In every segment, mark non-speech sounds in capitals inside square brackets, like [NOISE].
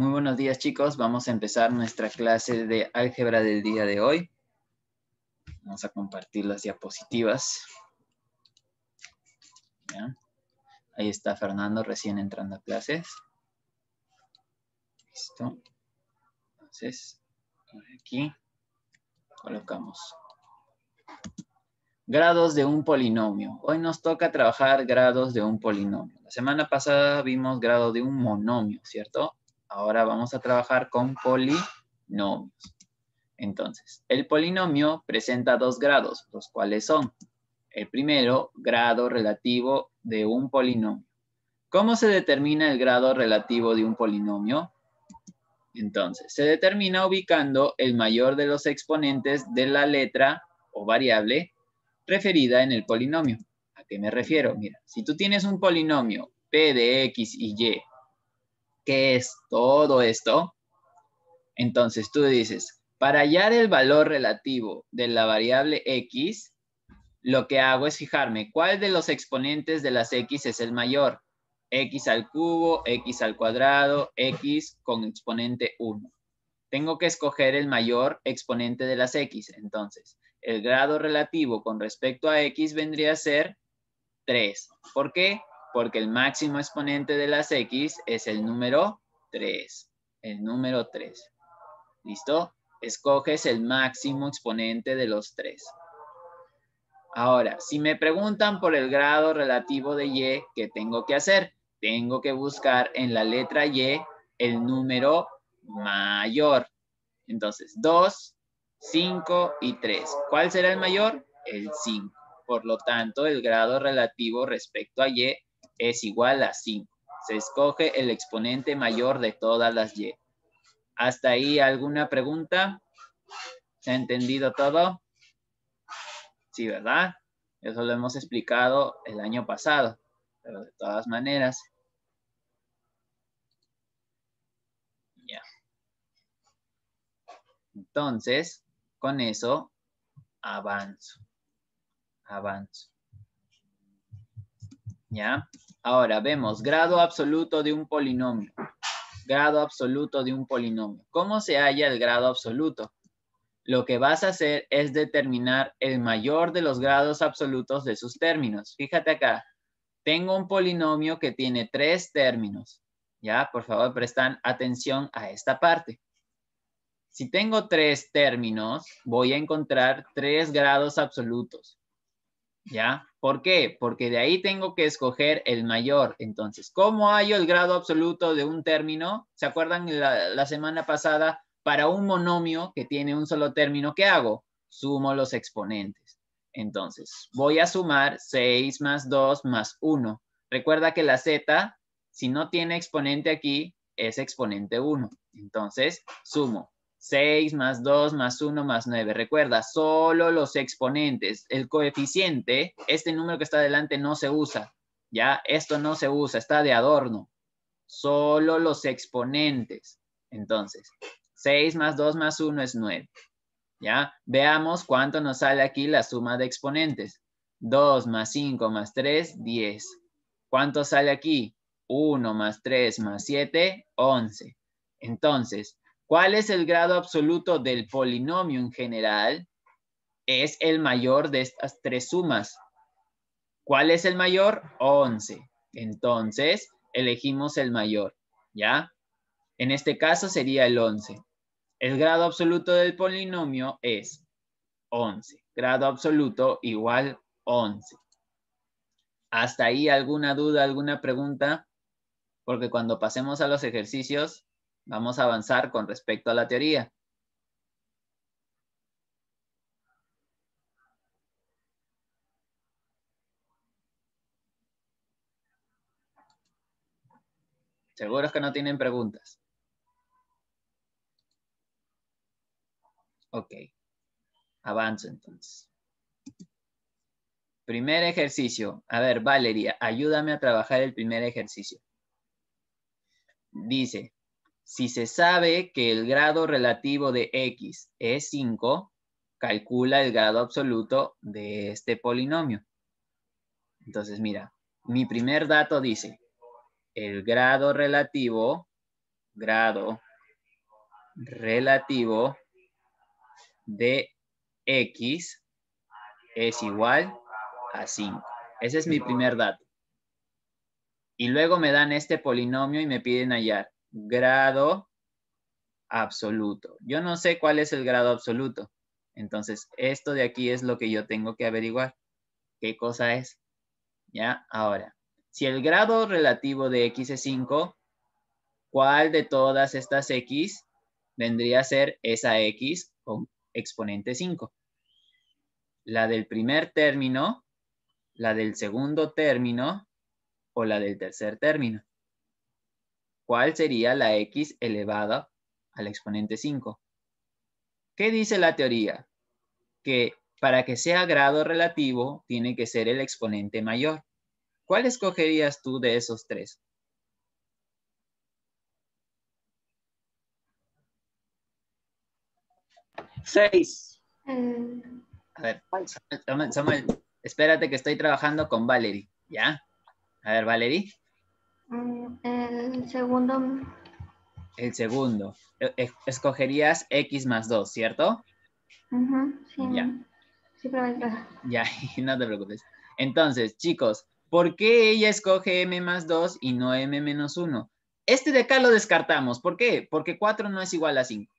Muy buenos días chicos, vamos a empezar nuestra clase de álgebra del día de hoy. Vamos a compartir las diapositivas. Ahí está Fernando recién entrando a clases. Listo. Entonces, aquí colocamos grados de un polinomio. Hoy nos toca trabajar grados de un polinomio. La semana pasada vimos grado de un monomio, ¿cierto? Ahora vamos a trabajar con polinomios. Entonces, el polinomio presenta dos grados, los cuales son el primero, grado relativo de un polinomio. ¿Cómo se determina el grado relativo de un polinomio? Entonces, se determina ubicando el mayor de los exponentes de la letra o variable referida en el polinomio. ¿A qué me refiero? Mira, si tú tienes un polinomio p de x y y ¿Qué es todo esto? Entonces tú dices, para hallar el valor relativo de la variable x, lo que hago es fijarme cuál de los exponentes de las x es el mayor. x al cubo, x al cuadrado, x con exponente 1. Tengo que escoger el mayor exponente de las x. Entonces, el grado relativo con respecto a x vendría a ser 3. ¿Por qué? Porque el máximo exponente de las x es el número 3. El número 3. ¿Listo? Escoges el máximo exponente de los 3. Ahora, si me preguntan por el grado relativo de y, ¿qué tengo que hacer? Tengo que buscar en la letra y el número mayor. Entonces, 2, 5 y 3. ¿Cuál será el mayor? El 5. Por lo tanto, el grado relativo respecto a y es igual a 5. Se escoge el exponente mayor de todas las y. ¿Hasta ahí alguna pregunta? ¿Se ha entendido todo? Sí, ¿verdad? Eso lo hemos explicado el año pasado, pero de todas maneras. Ya. Entonces, con eso, avanzo. Avanzo. ¿Ya? Ahora vemos grado absoluto de un polinomio. Grado absoluto de un polinomio. ¿Cómo se halla el grado absoluto? Lo que vas a hacer es determinar el mayor de los grados absolutos de sus términos. Fíjate acá. Tengo un polinomio que tiene tres términos. Ya, por favor, prestan atención a esta parte. Si tengo tres términos, voy a encontrar tres grados absolutos. ¿Ya? ¿Por qué? Porque de ahí tengo que escoger el mayor. Entonces, ¿cómo hallo el grado absoluto de un término? ¿Se acuerdan la, semana pasada? Para un monomio que tiene un solo término, ¿qué hago? Sumo los exponentes. Entonces, voy a sumar 6 más 2 más 1. Recuerda que la z, si no tiene exponente aquí, es exponente 1. Entonces, sumo 6 más 2 más 1 más 9. Recuerda, solo los exponentes. El coeficiente, este número que está adelante no se usa. Ya, esto no se usa, está de adorno. Solo los exponentes. Entonces, 6 más 2 más 1 es 9. ¿Ya? Veamos cuánto nos sale aquí la suma de exponentes. 2 más 5 más 3, 10. ¿Cuánto sale aquí? 1 más 3 más 7, 11. Entonces, ¿Cuál es el grado absoluto del polinomio en general? Es el mayor de estas tres sumas. ¿Cuál es el mayor? 11. Entonces, elegimos el mayor, ¿ya? En este caso sería el 11. El grado absoluto del polinomio es 11. Grado absoluto igual 11. ¿Hasta ahí alguna duda, alguna pregunta? Porque cuando pasemos a los ejercicios, Vamos a avanzar con respecto a la teoría. Seguros que no tienen preguntas. Ok. Avanzo entonces. Primer ejercicio. A ver, Valeria, ayúdame a trabajar el primer ejercicio. Dice, si se sabe que el grado relativo de x es 5, calcula el grado absoluto de este polinomio. Entonces, mira, mi primer dato dice, el grado relativo grado relativo de x es igual a 5. Ese es mi primer dato. Y luego me dan este polinomio y me piden hallar grado absoluto. Yo no sé cuál es el grado absoluto. Entonces, esto de aquí es lo que yo tengo que averiguar. ¿Qué cosa es? ¿Ya? Ahora, si el grado relativo de x es 5, ¿cuál de todas estas x vendría a ser esa x con exponente 5? ¿La del primer término, la del segundo término o la del tercer término? ¿Cuál sería la x elevada al exponente 5? ¿Qué dice la teoría? Que para que sea grado relativo, tiene que ser el exponente mayor. ¿Cuál escogerías tú de esos tres? Seis. A ver, Samuel, espérate que estoy trabajando con Valerie, ¿ya? A ver, Valerie. Mm, el segundo. El segundo. E, e, escogerías X más 2, ¿cierto? sí. Ya. Sí, Ya, [LAUGHS] no te preocupes. Entonces, chicos, ¿por qué ella escoge M más 2 y no M menos 1? Este de acá lo descartamos. ¿Por qué? Porque 4 no es igual a 5.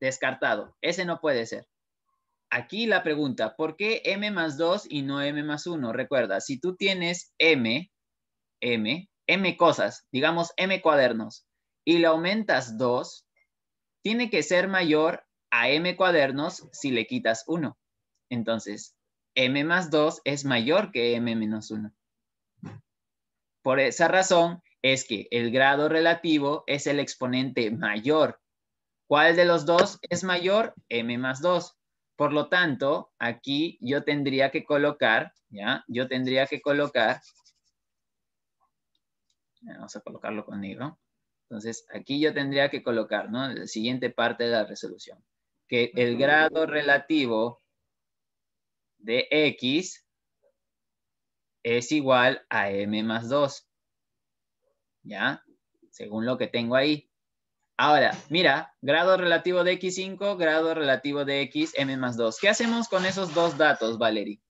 Descartado. Ese no puede ser. Aquí la pregunta, ¿por qué M más 2 y no M más 1? Recuerda, si tú tienes M, M, M cosas, digamos M cuadernos, y le aumentas 2, tiene que ser mayor a M cuadernos si le quitas 1. Entonces, m más 2 es mayor que m menos 1. Por esa razón es que el grado relativo es el exponente mayor. ¿Cuál de los dos es mayor? m más 2. Por lo tanto, aquí yo tendría que colocar, ¿ya? Yo tendría que colocar, vamos a colocarlo con negro. Entonces, aquí yo tendría que colocar, ¿no? La siguiente parte de la resolución. Que el grado relativo de x es igual a m más 2. ¿Ya? Según lo que tengo ahí. Ahora, mira, grado relativo de x5, grado relativo de x, m más 2. ¿Qué hacemos con esos dos datos, Valerie?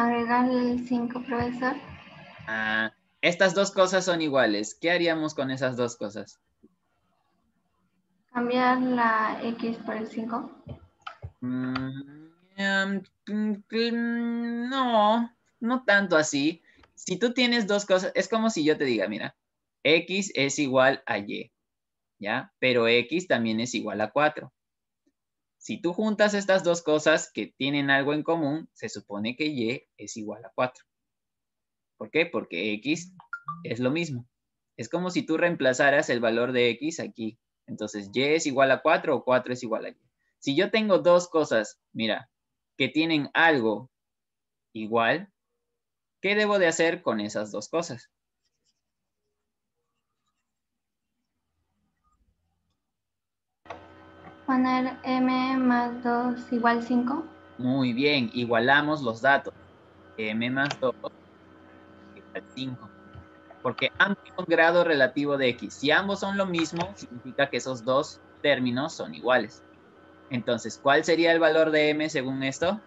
Agregar el 5, profesor. Ah, estas dos cosas son iguales. ¿Qué haríamos con esas dos cosas? ¿Cambiar la X por el 5? Mm, em, no, no tanto así. Si tú tienes dos cosas, es como si yo te diga, mira, X es igual a Y, ¿ya? Pero X también es igual a 4. Si tú juntas estas dos cosas que tienen algo en común, se supone que Y es igual a 4. ¿Por qué? Porque X es lo mismo. Es como si tú reemplazaras el valor de X aquí. Entonces, y es igual a 4 o 4 es igual a y. Si yo tengo dos cosas, mira, que tienen algo igual, ¿qué debo de hacer con esas dos cosas? Poner m más 2 igual 5. Muy bien, igualamos los datos. m más 2 igual 5 porque ambos son grado relativo de x. Si ambos son lo mismo, significa que esos dos términos son iguales. Entonces, ¿cuál sería el valor de m según esto?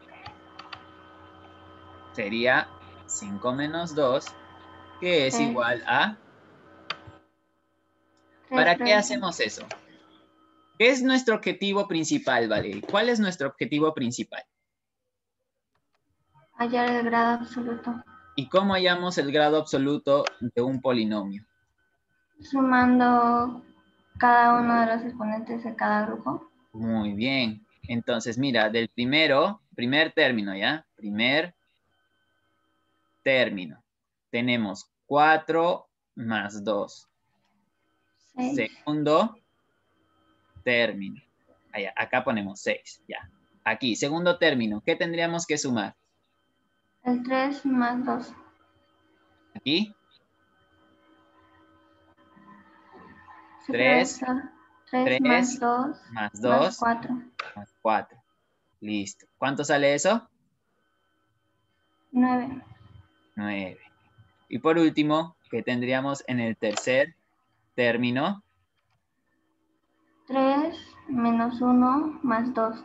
Sería 5 menos 2, que es igual a... ¿Para qué hacemos eso? ¿Qué es nuestro objetivo principal, Valerie? ¿Cuál es nuestro objetivo principal? Hallar el grado absoluto. ¿Y cómo hallamos el grado absoluto de un polinomio? Sumando cada uno de los exponentes de cada grupo. Muy bien. Entonces, mira, del primero, primer término, ¿ya? Primer término. Tenemos 4 más 2. Segundo término. Allá, acá ponemos 6, ya. Aquí, segundo término. ¿Qué tendríamos que sumar? El 3 más 2. ¿Aquí? 3. 3, más 2. Más 2. Más 4. Más 4. Listo. ¿Cuánto sale eso? 9. 9. Y por último, ¿qué tendríamos en el tercer término? 3 menos 1 más 2.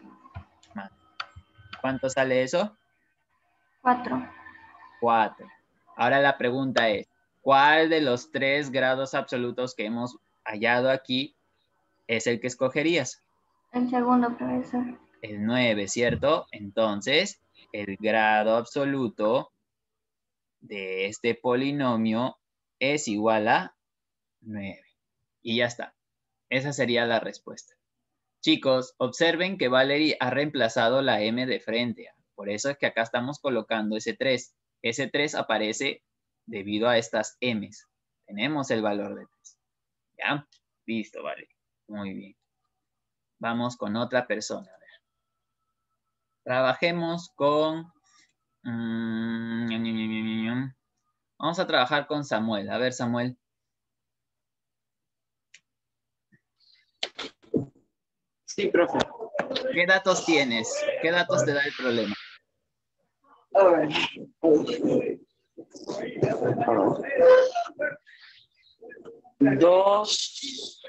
¿Cuánto sale eso? 4. 4. Ahora la pregunta es, ¿cuál de los tres grados absolutos que hemos hallado aquí es el que escogerías? El segundo, profesor. El 9, ¿cierto? Entonces, el grado absoluto de este polinomio es igual a 9. Y ya está. Esa sería la respuesta. Chicos, observen que Valerie ha reemplazado la m de frente. Por eso es que acá estamos colocando ese 3. Ese 3 aparece debido a estas m's. Tenemos el valor de 3. ¿Ya? Listo, vale. Muy bien. Vamos con otra persona. A ver. Trabajemos con... Mm, vamos a trabajar con Samuel. A ver, Samuel. Sí, profe. ¿Qué datos tienes? ¿Qué datos te da el problema? A ver. Dos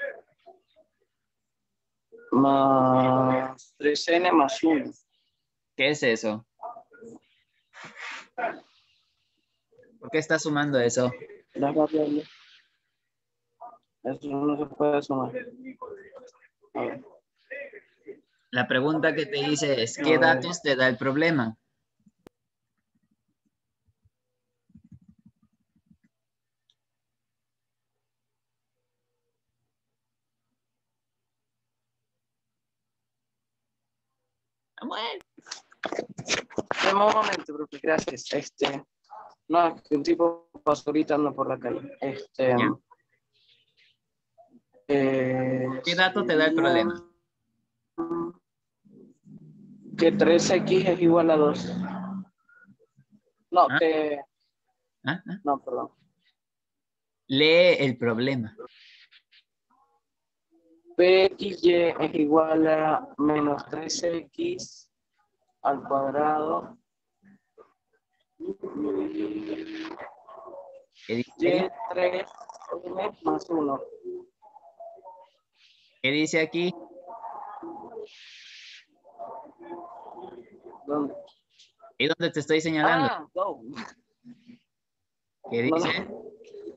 más 3n más 1. ¿Qué es eso? ¿Por qué estás sumando eso? Las variables. Eso no se puede sumar. A ver. La pregunta que te hice es, ¿qué datos te da el problema? Samuel. Dame un momento, profe, gracias. Este, no, es que un tipo pasó gritando por la calle. Este, eh, ¿Qué dato te da el problema? Que 3x es igual a 2. No, Ah. que, ¿Ah? ¿Ah? no, perdón. Lee el problema. Pxy es igual a menos 3x al cuadrado ¿Qué dice, y3m más 1. ¿Qué dice aquí? ¿Dónde? ¿Y dónde te estoy señalando? Ah, no. ¿Qué No, dice? no.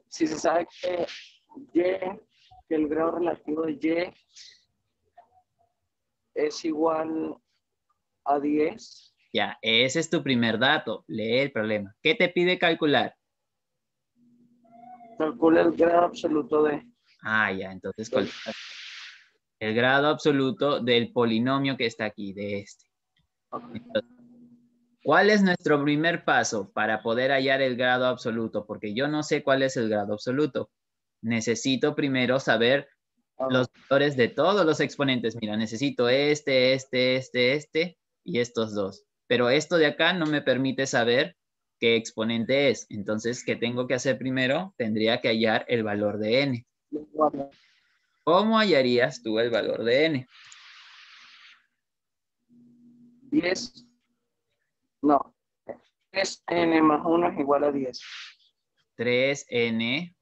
Si se sabe que y, que el grado relativo de y es igual a 10, Ya, ese es tu primer dato. Lee el problema. ¿Qué te pide calcular? calcula el grado absoluto de Ah, ya, entonces calcula el grado absoluto del polinomio que está aquí, de este. ¿Cuál es nuestro primer paso para poder hallar el grado absoluto? Porque yo no sé cuál es el grado absoluto. Necesito primero saber los valores de todos los exponentes. Mira, necesito este, este, este, este y estos dos. Pero esto de acá no me permite saber qué exponente es. Entonces, ¿qué tengo que hacer primero? Tendría que hallar el valor de n. ¿Cómo hallarías tú el valor de n? 10, no, 3n más 1 es igual a 10. 3n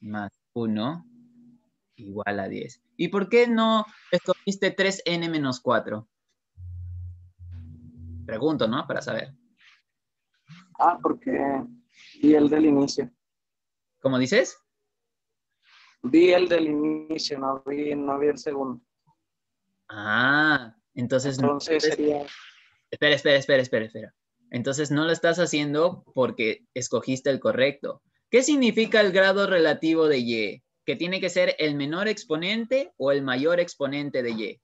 más 1 igual a 10. ¿Y por qué no escogiste 3n menos 4? Pregunto, ¿no? Para saber. Ah, porque vi el del inicio. ¿Cómo dices? Vi el del inicio, no vi, no vi el segundo. Ah, entonces no. Entonces sería Espera, espera, espera, espera, espera. Entonces no lo estás haciendo porque escogiste el correcto. ¿Qué significa el grado relativo de y? ¿Que tiene que ser el menor exponente o el mayor exponente de y?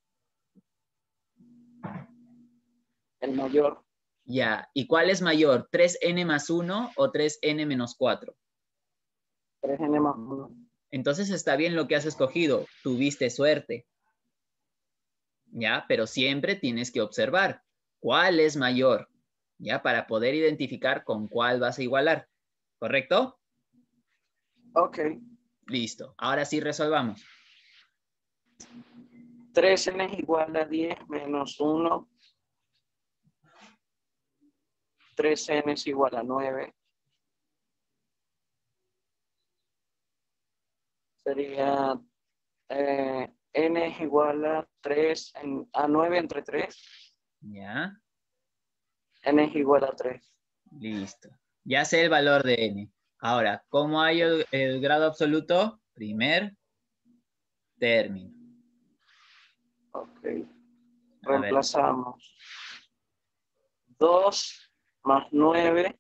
el mayor. Ya. ¿Y cuál es mayor? ¿3n más 1 o 3n menos 4? 3n más 1. Entonces está bien lo que has escogido. Tuviste suerte. ¿Ya? Pero siempre tienes que observar cuál es mayor. ¿Ya? Para poder identificar con cuál vas a igualar. ¿Correcto? Ok. Listo. Ahora sí resolvamos. 3n es igual a 10 menos 1 3n es igual a 9. Sería eh, n es igual a 3 en, a 9 entre 3. Ya, n es igual a 3. listo. Ya sé el valor de n. Ahora, ¿cómo hay el, el grado absoluto? Primer término. Ok. A ver, Reemplazamos 2 más 9.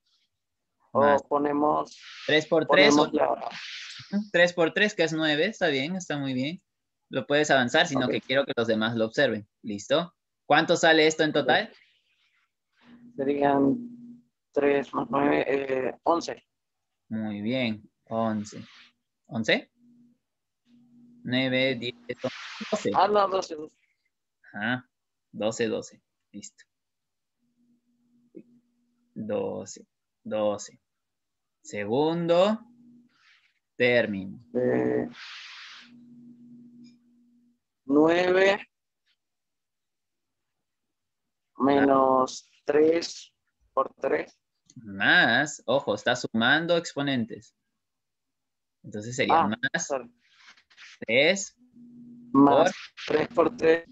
O ponemos, 3 por 3 ponemos la, 3 por 3, que es 9, está bien, está muy bien. Lo puedes avanzar, sino Ok. que quiero que los demás lo observen. ¿Listo? ¿Cuánto sale esto en total? serían 3 más 9, eh, 11. Muy bien, 11. ¿11? 9, 10, 12. Ah, no, 12. 12. Ajá, 12, 12. Listo. 12, 12. Segundo término. Eh, 9 menos 3 por 3. Más, ojo, está sumando exponentes. Entonces sería Ah, más 3 Más 3 por 3.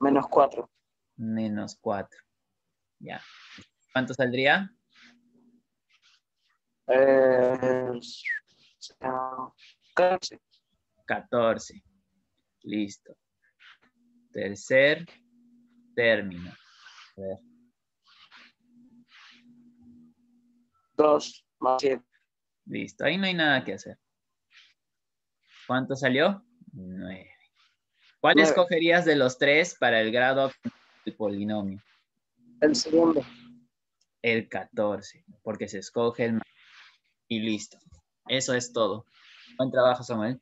Menos 4. menos 4. Ya. ¿Cuánto saldría? Eh, 14. 14. Listo. Tercer término. A ver, 2 más 7. listo. Ahí no hay nada que hacer. ¿Cuánto salió? 9. ¿Cuál Nueve. escogerías de los tres para el grado del polinomio? El segundo. El 14, porque se escoge el mayor. Y listo. Eso es todo. Buen trabajo, Samuel.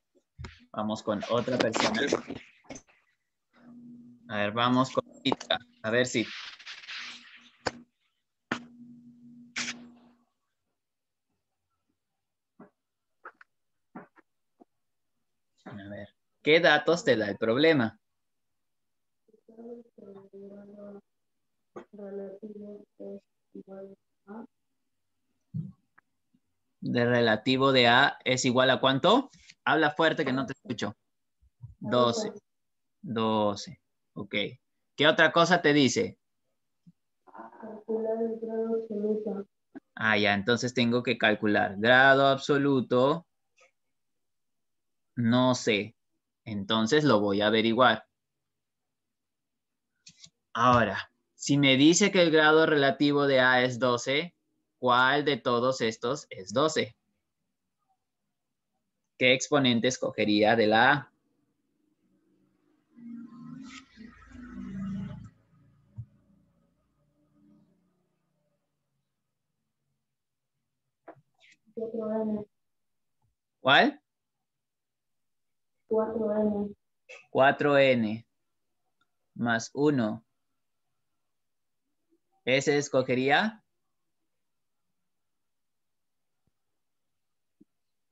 Vamos con otra persona. A ver, vamos con. A ver si. A ver, ¿qué datos te da el problema? De relativo de A es igual a cuánto? Habla fuerte que no te escucho. 12. 12. Ok. ¿Qué otra cosa te dice? Calcular el grado absoluto. Ah, ya, entonces tengo que calcular. Grado absoluto. No sé. Entonces lo voy a averiguar. Ahora, si me dice que el grado relativo de A es 12, ¿cuál de todos estos es 12? ¿Qué exponente escogería de la A? Cuatro N. ¿Cuál? Cuatro N. 4n más 1. ¿Ese escogería?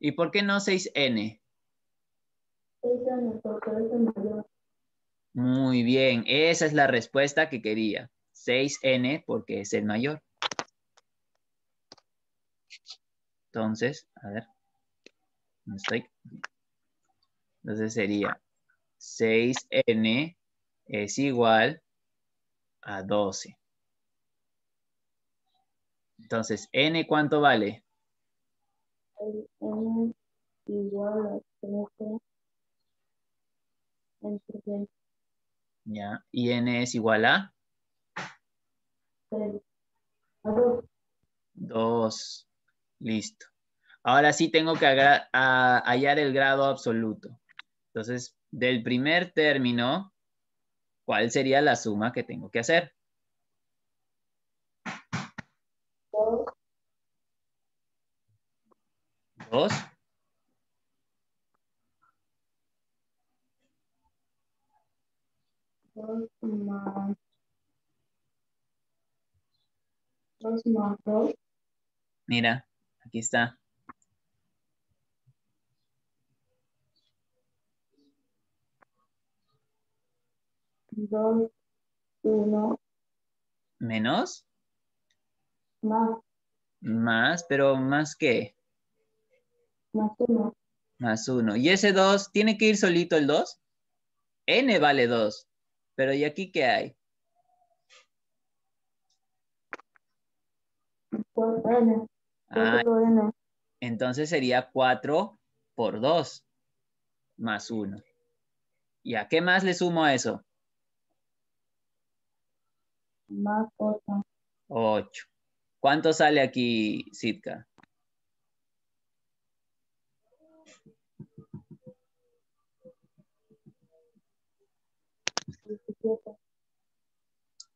¿Y por qué no 6n? Seis N porque es el mayor. Muy bien, esa es la respuesta que quería. 6n porque es el mayor. Entonces, a ver. ¿Dónde estoy? Entonces sería 6n es igual a 12. Entonces, n ¿cuánto vale? El N igual a 13 entre 20. Ya, y n es igual a A dos. 2. Listo. Ahora sí tengo que hallar el grado absoluto. Entonces, del primer término, ¿cuál sería la suma que tengo que hacer? Dos 2. dos más dos más dos Mira, aquí está. dos 1 Menos, más, más, pero más qué? Más 1. Más 1. ¿Y ese 2 tiene que ir solito el 2? n vale 2. Pero ¿y aquí qué hay? Por n. Ah, Por n. entonces sería 4 por 2 más 1. ¿Y a qué más le sumo a eso? Más 8. 8. ¿Cuánto sale aquí, Sitka?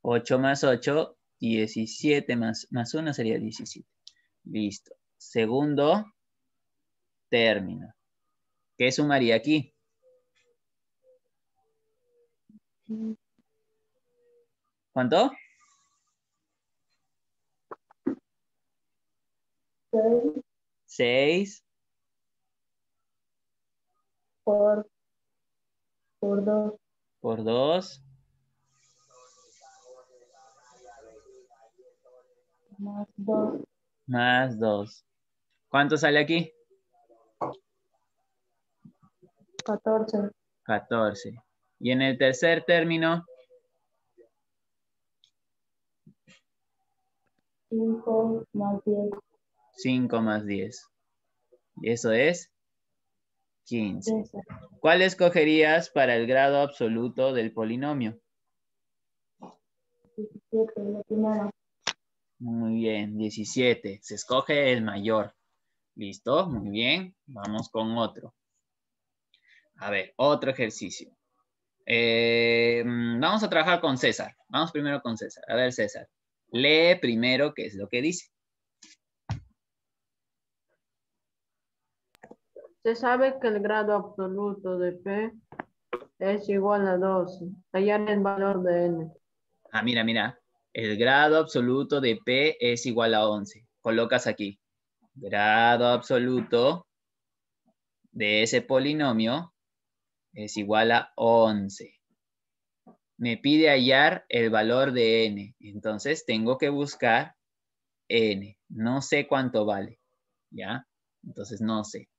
8 más 8, 17 más, más 1 sería 17. Listo. Segundo término. ¿Qué sumaría aquí? ¿Cuánto? 6 6 por, por 2. por 2 Más 2. más 2. ¿Cuánto sale aquí? 14. 14. Y en el tercer término, 5 más 10. 5 más 10. Y eso es 15. 13. ¿Cuál escogerías para el grado absoluto del polinomio? 17. La primera. Muy bien, 17. Se escoge el mayor. ¿Listo? Muy bien. Vamos con otro. A ver, otro ejercicio. Eh, vamos a trabajar con César. Vamos primero con César. A ver, César. Lee primero qué es lo que dice. Se sabe que el grado absoluto de P es igual a 12. Hallar el valor de N. Ah, mira, mira. El grado absoluto de P es igual a 11. Colocas aquí. Grado absoluto de ese polinomio es igual a 11. Me pide hallar el valor de n. Entonces tengo que buscar n. No sé cuánto vale. ¿Ya? Entonces no sé.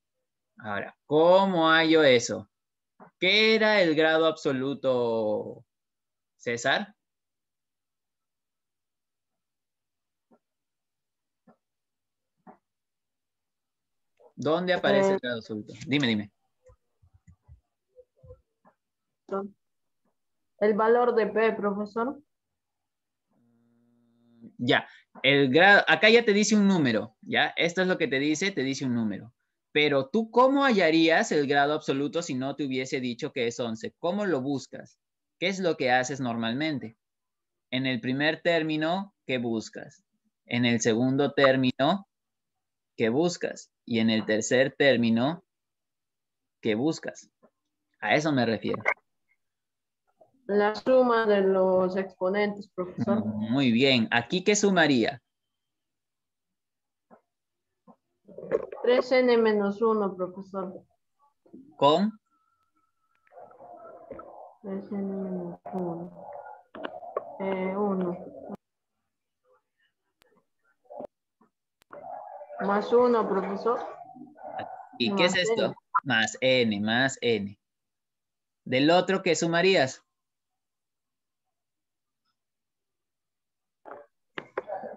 Ahora, ¿cómo hallo eso? ¿Qué era el grado absoluto, César? ¿Dónde aparece el grado absoluto? Dime, dime. El valor de P, profesor. Ya, el grado, acá ya te dice un número, ¿ya? Esto es lo que te dice, te dice un número. Pero tú, ¿cómo hallarías el grado absoluto si no te hubiese dicho que es 11? ¿Cómo lo buscas? ¿Qué es lo que haces normalmente? En el primer término, ¿qué buscas? En el segundo término, ¿qué buscas? Y en el tercer término, ¿qué buscas? A eso me refiero. La suma de los exponentes, profesor. Muy bien. ¿Aquí qué sumaría? 3N menos 1, profesor. Con 3N menos 1. Eh, 1. Más 1, profesor. ¿Y qué es Más esto? n. Más n, más n. Del otro, ¿qué sumarías?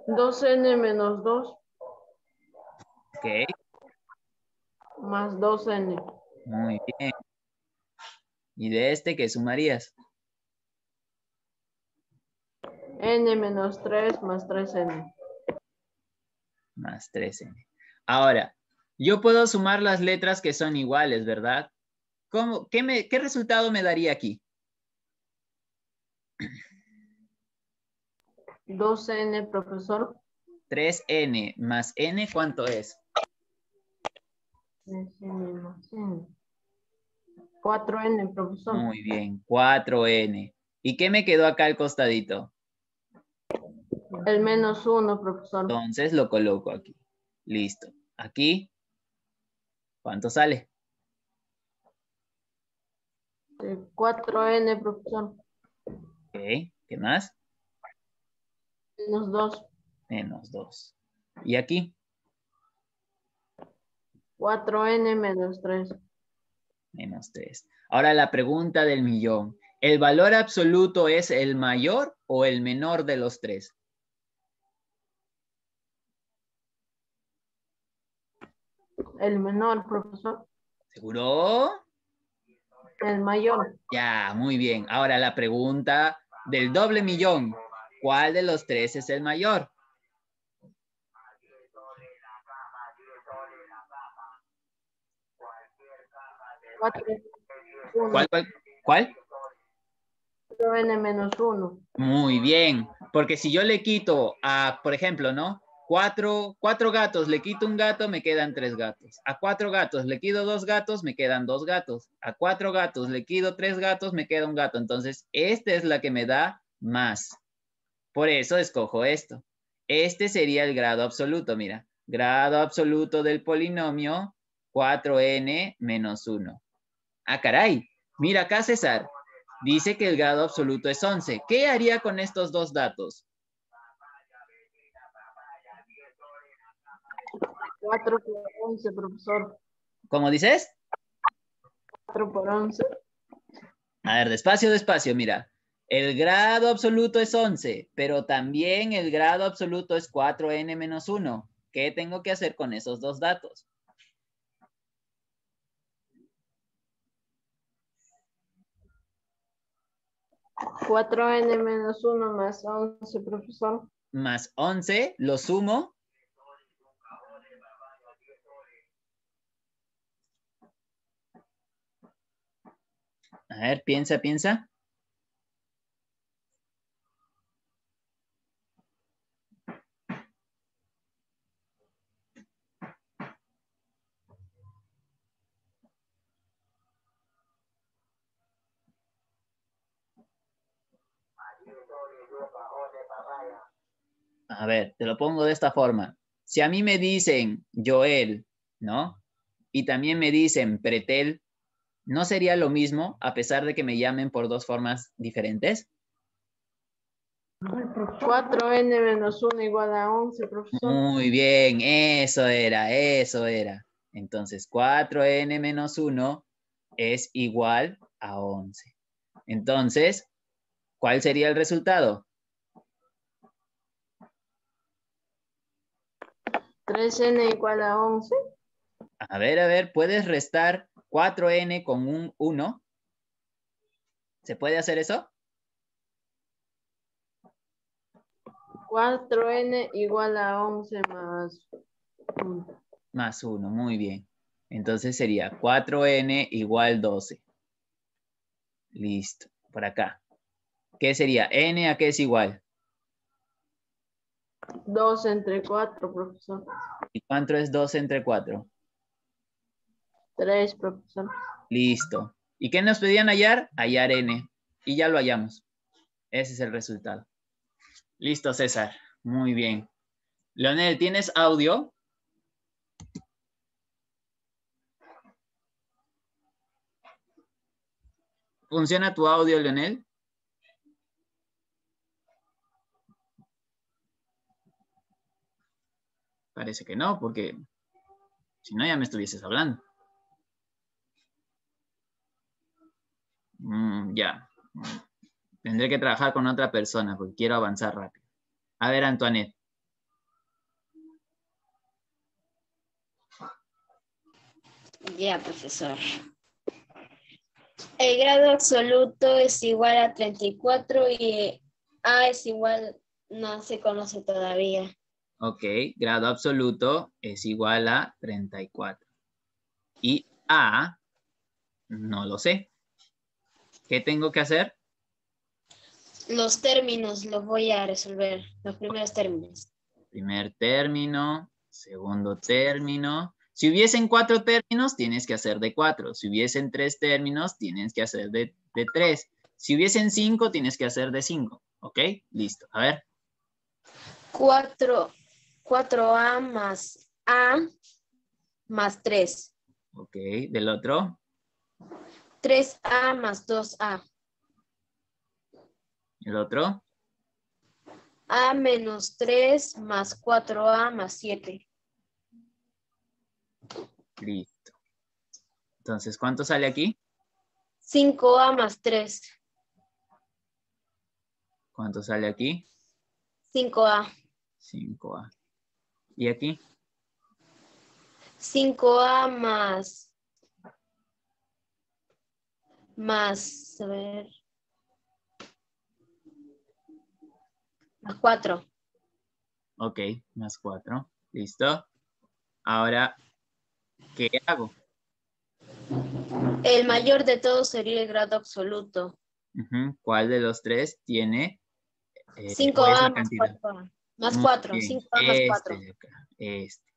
2N menos 2 Ok, más 2N. muy bien. ¿Y de este qué sumarías? N menos 3 más 3N. Más 3n. Ahora, yo puedo sumar las letras que son iguales, ¿verdad? ¿Cómo, qué, me, ¿Qué resultado me daría aquí? 2N, profesor. 3n más n, ¿cuánto es? 3N más N. 4N, profesor. Muy bien, 4n. ¿Y qué me quedó acá al costadito? El menos 1, profesor. Entonces lo coloco aquí. Listo. Aquí, ¿cuánto sale? Eh, 4N, profesor. Ok, ¿Qué más? Menos 2. Menos 2. ¿Y aquí? 4n menos 3. Menos 3. Ahora la pregunta del millón. ¿El valor absoluto es el mayor o el menor de los tres? El menor, profesor. ¿Seguro? El mayor. Ya, muy bien. Ahora la pregunta del doble millón. ¿Cuál de los tres es el mayor? Cuatro. ¿Cuál? ¿Cuál? cuál? 4n menos 1. Muy bien. Porque si yo le quito a, por ejemplo, ¿no? Cuatro, cuatro gatos, le quito un gato, me quedan tres gatos. A cuatro gatos le quito dos gatos, me quedan dos gatos. A cuatro gatos le quito tres gatos, me queda un gato. Entonces, esta es la que me da más. Por eso escojo esto. Este sería el grado absoluto, mira. Grado absoluto del polinomio 4n menos 1. Ah, caray. Mira acá, César. Dice que el grado absoluto es 11. ¿Qué haría con estos dos datos? 4 por 11, profesor. ¿Cómo dices? 4 por 11. A ver, despacio, despacio, mira. El grado absoluto es 11, pero también el grado absoluto es 4n menos 1. ¿Qué tengo que hacer con esos dos datos? Cuatro n menos 1 más 11, profesor. Más 11, lo sumo. A ver, piensa, piensa. A ver, te lo pongo de esta forma. Si a mí me dicen Joel, ¿no? Y también me dicen Pretel, ¿no sería lo mismo a pesar de que me llamen por dos formas diferentes? 4n menos 1 igual a 11, profesor. Muy bien, eso era, eso era. Entonces, 4n menos 1 es igual a 11. Entonces, ¿cuál sería el resultado? 3n igual a 11. A ver, a ver, ¿puedes restar 4n con un 1? ¿Se puede hacer eso? 4n igual a 11 más 1. Más 1, muy bien. Entonces sería 4n igual 12. Listo, por acá. ¿Qué sería? n a qué es igual? 2 entre 4, profesor. ¿Y cuánto es 2 entre 4? 3, profesor. Listo. ¿Y qué nos pedían hallar? Hallar n. Y ya lo hallamos. Ese es el resultado. Listo, César. Muy bien. Leonel, ¿tienes audio? ¿Funciona tu audio, Leonel? Parece que no, porque si no ya me estuvieses hablando. Mm, ya. Tendré que trabajar con otra persona porque quiero avanzar rápido. A ver, Antoinette. Ya, profesor. El grado absoluto es igual a 34 y A es igual, no se conoce todavía. Ok, grado absoluto es igual a 34. Y A, no lo sé. ¿Qué tengo que hacer? Los términos los voy a resolver, los primeros términos. Primer término, segundo término. Si hubiesen cuatro términos, tienes que hacer de cuatro. Si hubiesen tres términos, tienes que hacer de, de tres. Si hubiesen cinco, tienes que hacer de cinco. ¿Ok? Listo. A ver. 4, 4A más A más 3. Ok. Del otro. 3A más 2A. El otro, A menos 3 más 4A más 7. listo. Entonces, ¿cuánto sale aquí? 5A más 3. ¿Cuánto sale aquí? 5A. 5A. ¿Y aquí? 5A más. Más. A ver. Más 4. Ok, más 4. ¿Listo? Ahora, ¿qué hago? El mayor de todos sería el grado absoluto. ¿Cuál de los tres tiene? eh, 5A cuál es la más cantidad? 4A. Más Muy 4. bien, 5A más este 4. de acá, Este.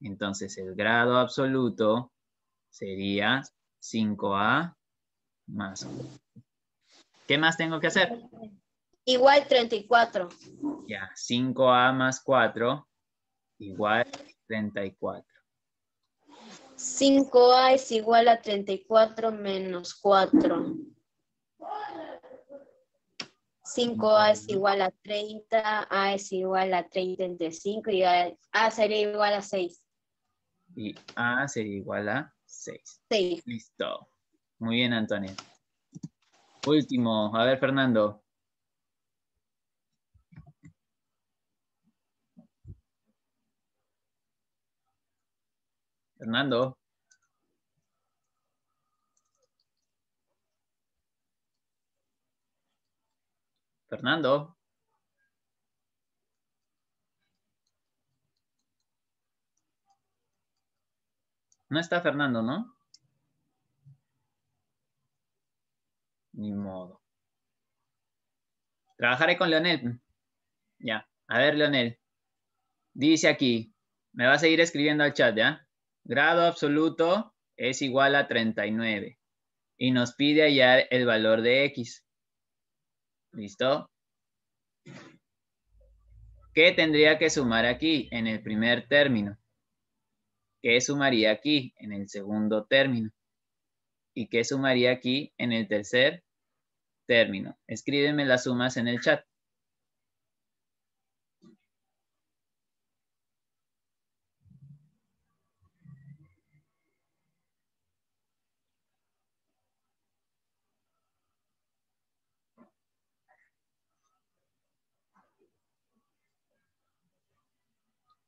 Entonces, el grado absoluto sería 5A más 4. ¿Qué más tengo que hacer? Igual 34. Ya, 5A más 4 igual 34. 5A es igual a 34 menos 4. 5A es igual a 30, A es igual a 35 y A, A sería igual a 6. Y A sería igual a 6. 6. Listo. Muy bien, Antonio. Último. A ver, Fernando. Fernando. Fernando. No está Fernando, ¿no? Ni modo. Trabajaré con Leonel. Ya. A ver, Leonel. Dice aquí. Me va a seguir escribiendo al chat, ¿ya? Grado absoluto es igual a 39. Y nos pide hallar el valor de X. ¿Listo? ¿Qué tendría que sumar aquí en el primer término? ¿Qué sumaría aquí en el segundo término? ¿Y qué sumaría aquí en el tercer término? Escríbeme las sumas en el chat.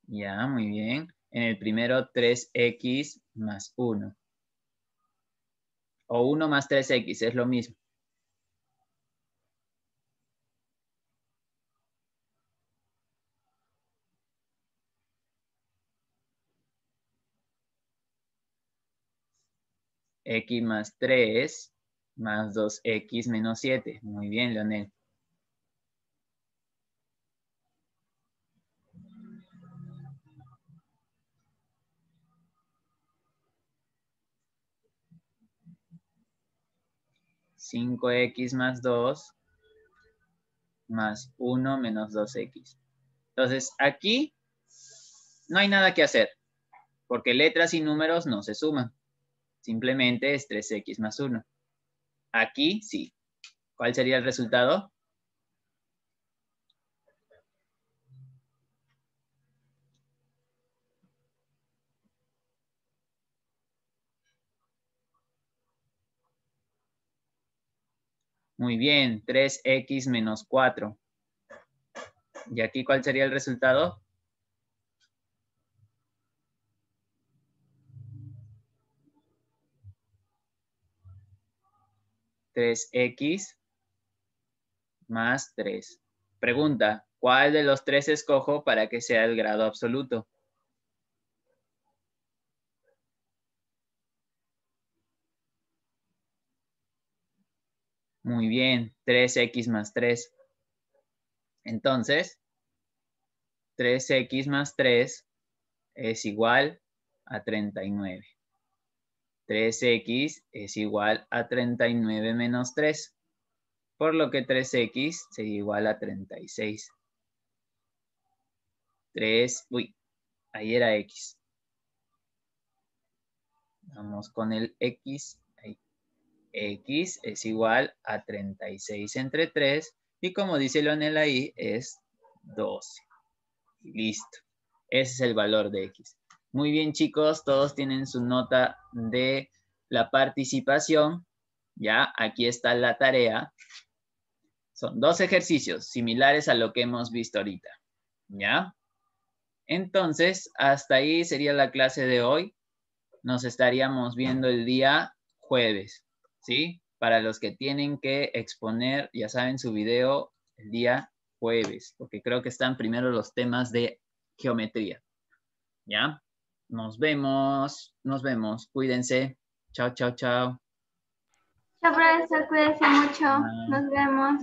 Ya, muy bien. En el primero, 3x más 1. O 1 más 3x, es lo mismo. x más 3 más 2x menos 7. Muy bien, Leonel. Cinco x más 2 más 1 menos 2x. Entonces, aquí no hay nada que hacer, porque letras y números no se suman. Simplemente es 3x más 1. Aquí sí. ¿Cuál sería el resultado? Muy bien, 3x menos 4. ¿Y aquí cuál sería el resultado? Tres x más 3. Pregunta, ¿cuál de los tres escojo para que sea el grado absoluto? Muy bien, 3x más 3. Entonces, 3x más 3 es igual a 39. 3x es igual a 39 menos 3, por lo que 3x sería igual a 36. 3, uy, ahí era x. Vamos con el x. X es igual a 36 entre 3 Y como dice Leonel ahí, es 12. Listo. Ese es el valor de X. Muy bien, chicos. Todos tienen su nota de la participación. Ya, aquí está la tarea. Son dos ejercicios similares a lo que hemos visto ahorita. ¿Ya? Entonces, hasta ahí sería la clase de hoy. Nos estaríamos viendo el día jueves, ¿sí? Para los que tienen que exponer, ya saben, su video el día jueves, porque creo que están primero los temas de geometría. ¿Ya? Nos vemos, nos vemos. Cuídense. Chao, chao, chao. Chao, profesor, cuídese mucho. Nos vemos.